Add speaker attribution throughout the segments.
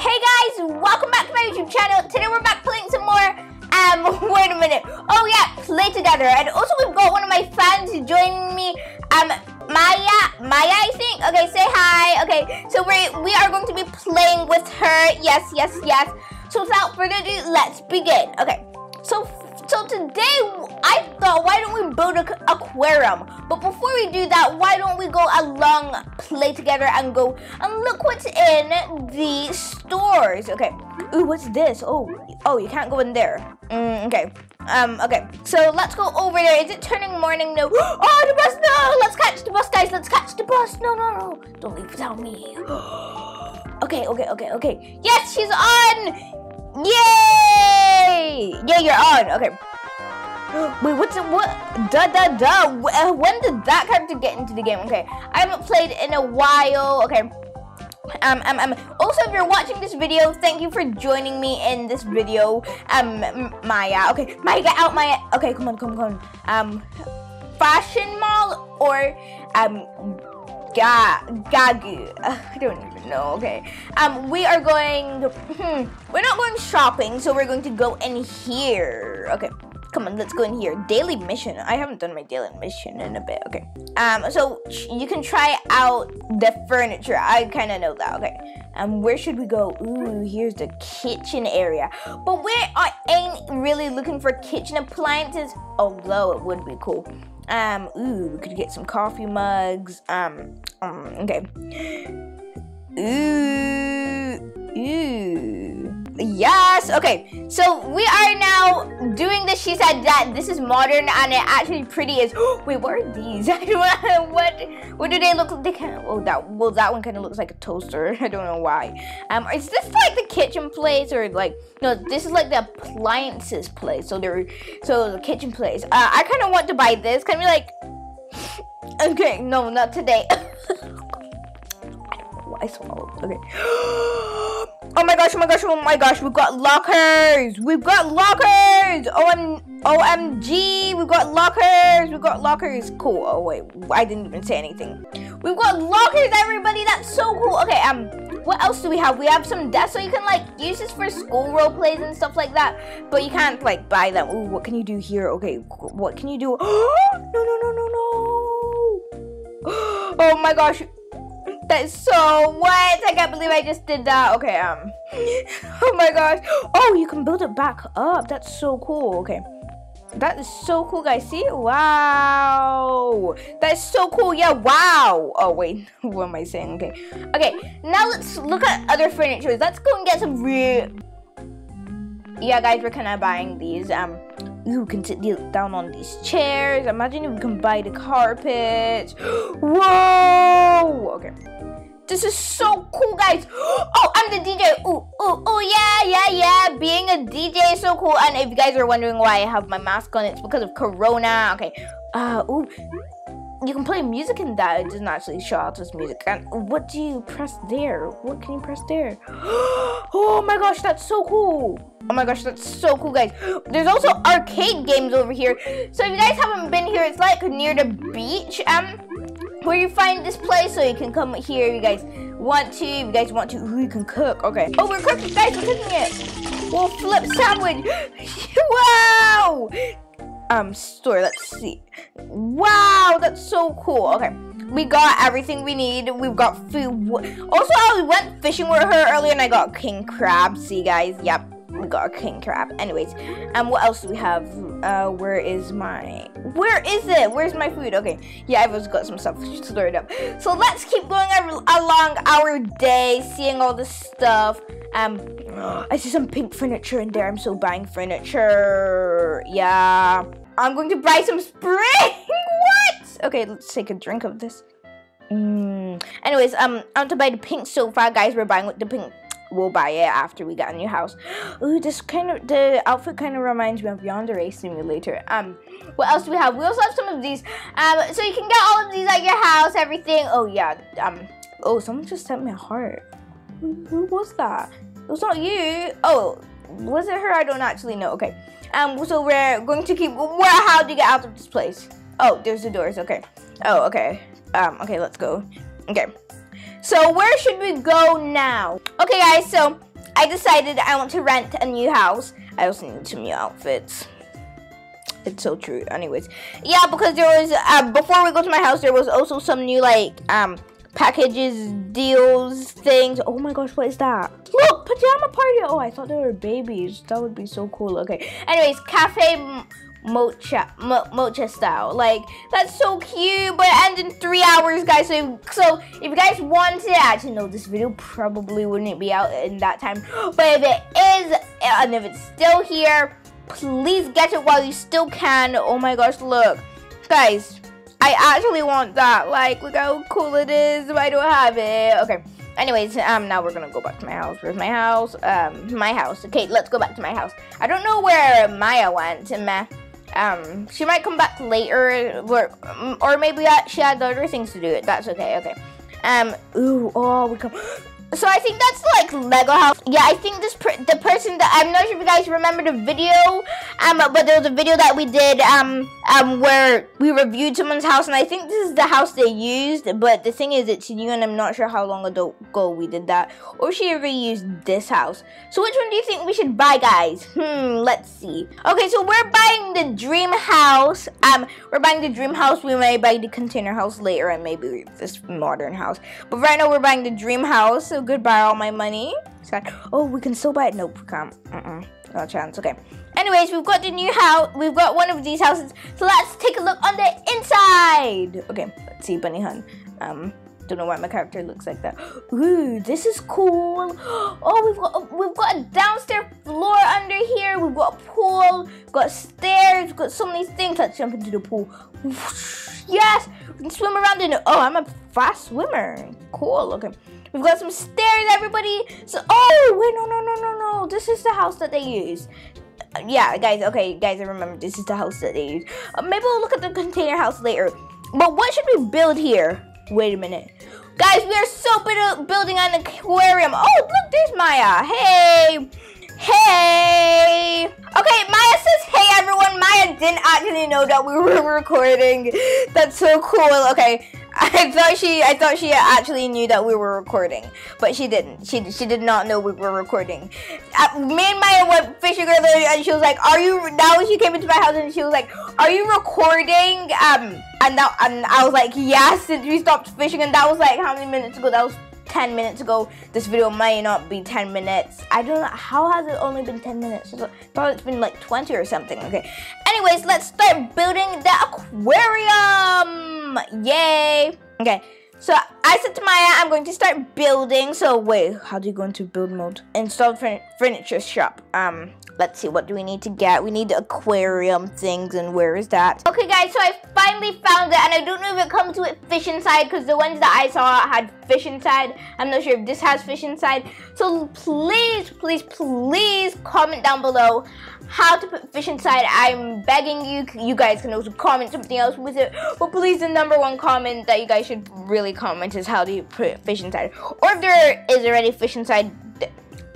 Speaker 1: Hey guys, welcome back to my YouTube channel. Today we're back playing some more, um, wait a minute. Oh yeah, play together. And also we've got one of my fans joining me, um, Maya, Maya I think. Okay, say hi. Okay, so we we are going to be playing with her. Yes, yes, yes. So without further ado, let's begin. Okay, so so today, I thought, why don't we build an aquarium? But before we do that, why don't we go along, play together, and go and look what's in the stores. Okay. Ooh, what's this? Oh, oh, you can't go in there. Mm, okay. Um, okay. So let's go over there. Is it turning morning? No. Oh, the bus! No! Let's catch the bus, guys. Let's catch the bus. No, no, no. Don't leave without me. okay, okay, okay, okay. Yes, she's on! Yay! Yeah, you're on. Okay. Wait, what's it? What? Da da da. Uh, when did that character get into the game? Okay, I haven't played in a while. Okay. Um, um, um, also, if you're watching this video, thank you for joining me in this video. Um, Maya. Okay, Maya, get out, Maya. Okay, come on, come on, come on. Um, fashion mall or um Ga Gagu. I don't even know. Okay. Um, we are going. Hmm, we're not going shopping, so we're going to go in here. Okay. Come on, let's go in here. Daily mission. I haven't done my daily mission in a bit. Okay. Um, so you can try out the furniture. I kind of know that. Okay. Um, where should we go? Ooh, here's the kitchen area. But we I ain't really looking for kitchen appliances, although it would be cool. Um, ooh, we could get some coffee mugs. Um, um okay. Ooh. Yes, okay. So we are now doing this. She said that this is modern and it actually pretty is. Wait, what are these? what what do they look like? They kind of, oh, that, well, that one kind of looks like a toaster. I don't know why. Um, is this like the kitchen place or like, no, this is like the appliances place. So they're, so the kitchen place. Uh, I kind of want to buy this. Can we like, okay, no, not today. I don't know why I swallowed. Okay. oh my gosh, oh my gosh, oh my gosh. We've got lockers. We've got lockers. OM, OMG. We've got lockers. We've got lockers. Cool. Oh, wait. I didn't even say anything. We've got lockers, everybody. That's so cool. Okay, um, what else do we have? We have some desks, so you can, like, use this for school role plays and stuff like that. But you can't, like, buy them. Ooh, what can you do here? Okay, what can you do? no, no, no, no, no. oh my gosh. That's so what? I can't believe I just did that. Okay, um. oh my gosh. Oh, you can build it back up. That's so cool. Okay. That is so cool, guys. See? Wow. That's so cool. Yeah, wow. Oh, wait. what am I saying? Okay. Okay, now let's look at other furniture. Let's go and get some real... Yeah, guys, we're kind of buying these. Um, you can sit down on these chairs. Imagine if we can buy the carpet. Whoa! Okay. This is so cool, guys. Oh, I'm the DJ. Ooh, ooh, ooh, yeah, yeah, yeah. Being a DJ is so cool. And if you guys are wondering why I have my mask on, it's because of Corona. Okay. Uh, ooh. You can play music in that. It doesn't actually show out as music. And what do you press there? What can you press there? Oh my gosh, that's so cool. Oh my gosh, that's so cool, guys. There's also arcade games over here. So if you guys haven't been here, it's like near the beach. Um, where you find this place so you can come here if you guys want to. If you guys want to, you can cook. Okay. Oh, we're cooking, guys. We're cooking it. We'll flip sandwich. wow. Um, store. Let's see. Wow, that's so cool. Okay. We got everything we need. We've got food. Also, I went fishing with her earlier and I got king crab. See, guys. Yep we got a king crab. Anyways, and um, what else do we have? Uh, where is my, where is it? Where's my food? Okay, yeah, I've just got some stuff stored up. So let's keep going along our day, seeing all the stuff. Um, I see some pink furniture in there. I'm so buying furniture. Yeah, I'm going to buy some spring. what? Okay, let's take a drink of this. Mm. Anyways, um, I want to buy the pink sofa, guys. We're buying with the pink we'll buy it after we got a new house. Ooh, this kind of the outfit kind of reminds me of Yandere Simulator. Um, what else do we have? We also have some of these. Um, so you can get all of these at your house, everything. Oh yeah. Um, oh, someone just sent me a heart. Who was that? It was not you. Oh, was it her? I don't actually know. Okay. Um, so we're going to keep. Well, How do you get out of this place? Oh, there's the doors. Okay. Oh, okay. Um, okay, let's go. Okay. So where should we go now? Okay guys, so I decided I want to rent a new house. I also need some new outfits. It's so true. Anyways, yeah, because there was uh, before we go to my house, there was also some new like um packages, deals, things. Oh my gosh, what is that? Look, pajama party. Oh, I thought they were babies. That would be so cool. Okay. Anyways, cafe mocha mo mocha style like that's so cute but it ends in three hours guys so so if you guys want to actually know this video probably wouldn't be out in that time but if it is and if it's still here please get it while you still can oh my gosh look guys I actually want that. Like, look how cool it is. Why do I have it? Okay. Anyways, um, now we're gonna go back to my house. Where's my house? Um, my house. Okay, let's go back to my house. I don't know where Maya went. Meh. Um, she might come back later, or, or maybe she had other things to do. That's okay. Okay. Um. Ooh. Oh, we come. So I think that's like Lego house. Yeah, I think this per the person that I'm not sure if you guys remember the video, um, but there was a video that we did um um where we reviewed someone's house, and I think this is the house they used. But the thing is, it's new, and I'm not sure how long ago we did that, or she ever used this house. So which one do you think we should buy, guys? Hmm, let's see. Okay, so we're buying the dream house. Um, we're buying the dream house. We may buy the container house later, and maybe this modern house. But right now we're buying the dream house goodbye all my money. It's like, Oh, we can still buy it. Nope, we can't. No chance. Okay. Anyways, we've got the new house. We've got one of these houses. So let's take a look on the inside. Okay, let's see, Bunny Hun. Um, don't know why my character looks like that. Ooh, this is cool. Oh, we've got we've got a downstairs floor under here. We've got a pool. We've got stairs. We've got so many things. Let's jump into the pool. Yes, we can swim around in it. Oh, I'm a fast swimmer. Cool. Okay. We've got some stairs, everybody. So, oh, wait, no, no, no, no, no. This is the house that they use. Uh, yeah, guys, okay, guys, I remember this is the house that they use. Uh, maybe we'll look at the container house later. But what should we build here? Wait a minute. Guys, we are so building on an aquarium. Oh, look, there's Maya. Hey. Hey! Okay, Maya says, hey everyone. Maya didn't actually know that we were recording. That's so cool. Okay, I thought she I thought she actually knew that we were recording, but she didn't. She she did not know we were recording. Uh, me and Maya went fishing earlier, and she was like, "Are you?" Now she came into my house and she was like, "Are you recording?" Um, and now and I was like, "Yes." Since we stopped fishing, and that was like how many minutes ago? That was 10 minutes ago. This video might not be 10 minutes. I don't know. How has it only been 10 minutes? Thought it's been like 20 or something. Okay. Anyways, let's start building the aquarium. Yay. Okay. So I said to Maya, I'm going to start building. So wait, how do you go into build mode? Install furniture shop. Um, Let's see, what do we need to get? We need aquarium things, and where is that? Okay, guys, so I finally found it, and I don't know if it comes with fish inside, because the ones that I saw had fish inside. I'm not sure if this has fish inside. So please, please, please comment down below how to put fish inside. I'm begging you. You guys can also comment something else with it. But please, the number one comment that you guys should really comment is how do you put fish inside. Or if there is already fish inside,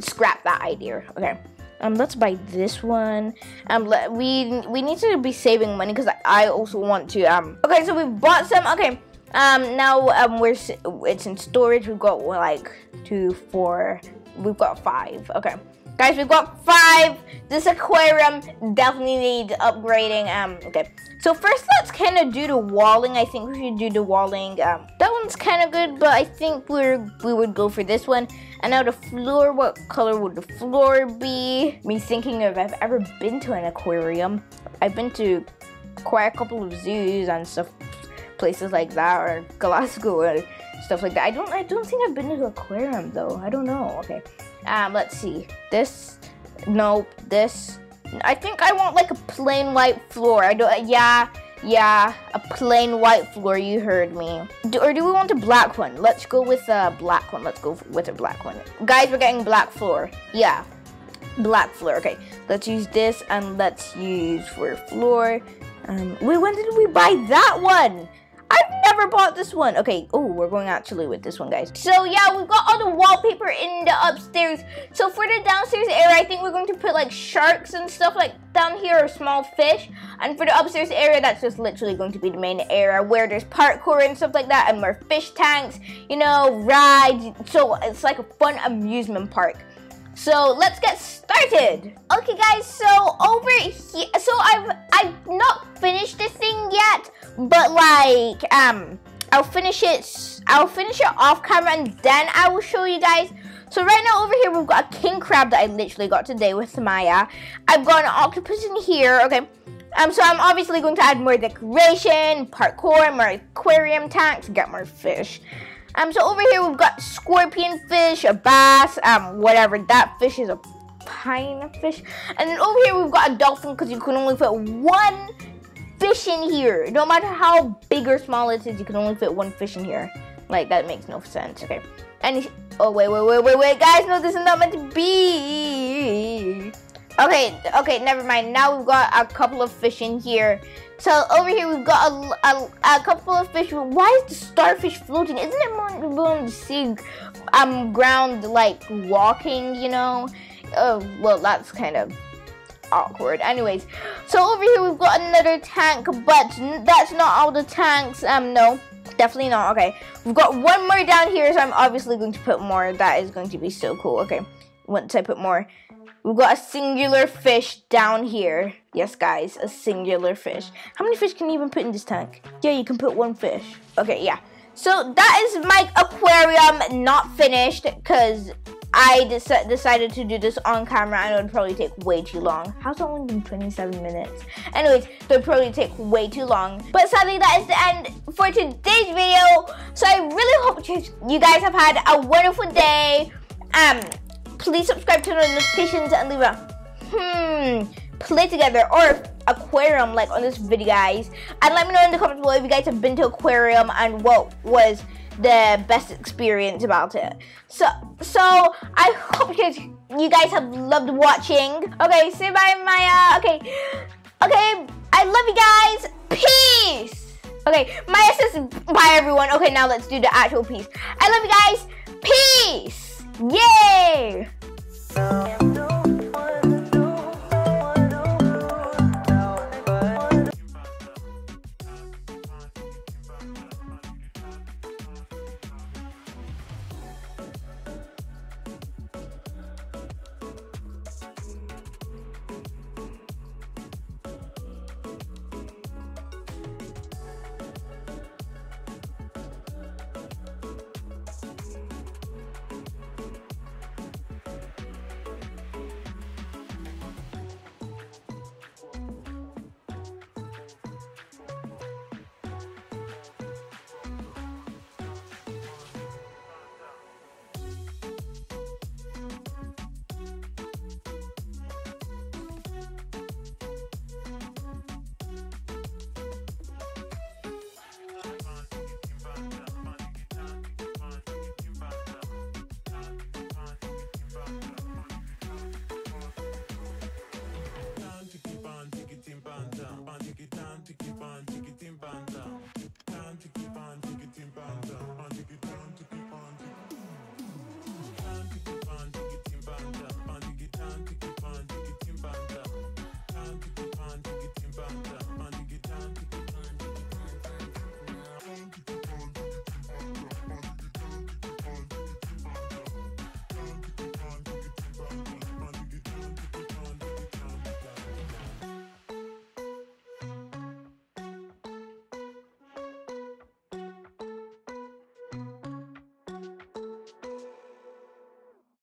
Speaker 1: scrap that idea. Okay. Um, let's buy this one. Um, we we need to be saving money because I also want to. Um, okay, so we've bought some. Okay. Um, now um, we're it's in storage. We've got like two, four. We've got five. Okay. Guys, we've got five. This aquarium definitely needs upgrading. Um, okay. So first, let's kind of do the walling. I think we should do the walling. Um, that one's kind of good, but I think we're we would go for this one. And now the floor. What color would the floor be? Me thinking if I've ever been to an aquarium. I've been to quite a couple of zoos and stuff, places like that, or Glasgow or stuff like that. I don't. I don't think I've been to an aquarium though. I don't know. Okay. Um, let's see. This, nope. This, I think I want like a plain white floor. I don't. Yeah, yeah, a plain white floor. You heard me. Do, or do we want a black one? Let's go with a black one. Let's go with a black one. Guys, we're getting black floor. Yeah, black floor. Okay, let's use this and let's use for floor. Um, wait, when did we buy that one? I've never bought this one. Okay, oh, we're going actually with this one, guys. So yeah, we've got all the wallpaper in the upstairs. So for the downstairs area, I think we're going to put like sharks and stuff like down here or small fish. And for the upstairs area, that's just literally going to be the main area where there's parkour and stuff like that and more fish tanks, you know, rides. So it's like a fun amusement park. So let's get started. Okay, guys. So oh, like um, I'll finish it. I'll finish it off camera and then I will show you guys. So right now over here we've got a king crab that I literally got today with Maya. I've got an octopus in here. Okay. Um, so I'm obviously going to add more decoration, parkour, more aquarium tanks, get more fish. Um, so over here we've got scorpion fish, a bass, um, whatever. That fish is a pine fish. And then over here we've got a dolphin because you can only fit one fish in here. No matter how big or small it is, you can only fit one fish in here. Like, that makes no sense. Okay. And, oh, wait, wait, wait, wait, wait. Guys, no, this is not meant to be. Okay, okay, never mind. Now we've got a couple of fish in here. So over here we've got a, a, a couple of fish. Why is the starfish floating? Isn't it more going to see um ground like walking? You know. Oh well, that's kind of awkward. Anyways, so over here we've got another tank, but that's not all the tanks. Um, no, definitely not. Okay, we've got one more down here, so I'm obviously going to put more. That is going to be so cool. Okay, once I put more. We've got a singular fish down here. Yes, guys, a singular fish. How many fish can you even put in this tank? Yeah, you can put one fish. Okay, yeah. So that is my aquarium not finished because I decided to do this on camera and it would probably take way too long. How's it only been 27 minutes? Anyways, it would probably take way too long. But sadly, that is the end for today's video. So I really hope you guys have had a wonderful day. Um, please subscribe to the notifications and leave a hmm play together or aquarium like on this video guys and let me know in the comments below if you guys have been to aquarium and what was the best experience about it. So so i hope you guys you guys have loved watching. Okay say bye maya. Okay. Okay i love you guys. Peace. Okay maya says bye everyone. Okay now let's do the actual piece i love you guys. Peace. Yay